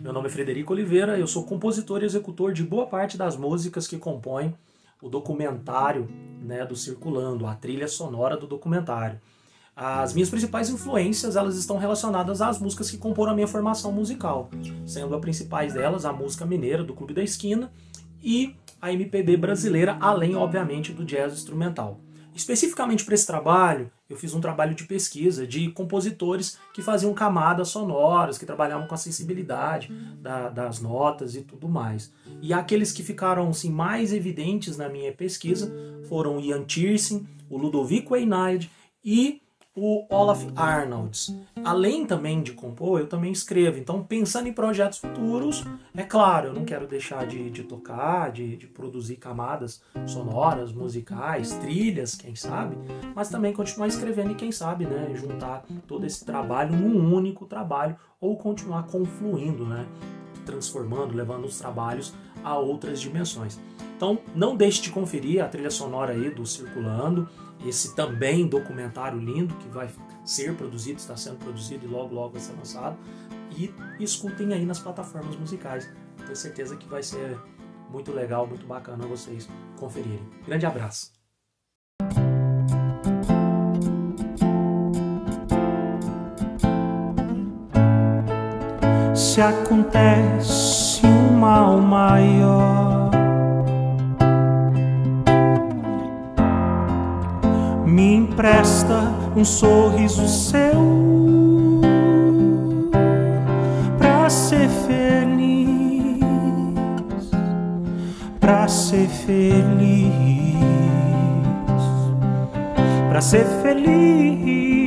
Meu nome é Frederico Oliveira, eu sou compositor e executor de boa parte das músicas que compõem o documentário né, do Circulando, a trilha sonora do documentário. As minhas principais influências elas estão relacionadas às músicas que comporam a minha formação musical, sendo as principais delas a música mineira do Clube da Esquina e a MPB brasileira, além, obviamente, do jazz instrumental. Especificamente para esse trabalho, eu fiz um trabalho de pesquisa de compositores que faziam camadas sonoras, que trabalhavam com a sensibilidade da, das notas e tudo mais. E aqueles que ficaram assim, mais evidentes na minha pesquisa foram Ian Tiersen, o Ludovico Einaid e o Olaf Arnolds. Além também de compor, eu também escrevo. Então, pensando em projetos futuros, é claro, eu não quero deixar de, de tocar, de, de, produzir camadas sonoras, musicais, trilhas, quem sabe, mas também continuar escrevendo e quem sabe, né, juntar todo esse trabalho num único trabalho ou continuar confluindo, né, transformando, levando os trabalhos a outras dimensões. Então, não deixe de conferir a trilha sonora aí do Circulando esse também documentário lindo que vai ser produzido, está sendo produzido e logo logo vai ser lançado. E escutem aí nas plataformas musicais. Tenho certeza que vai ser muito legal, muito bacana vocês conferirem. Grande abraço. Se acontece um mal maior empresta um sorriso seu pra ser feliz, pra ser feliz, pra ser feliz.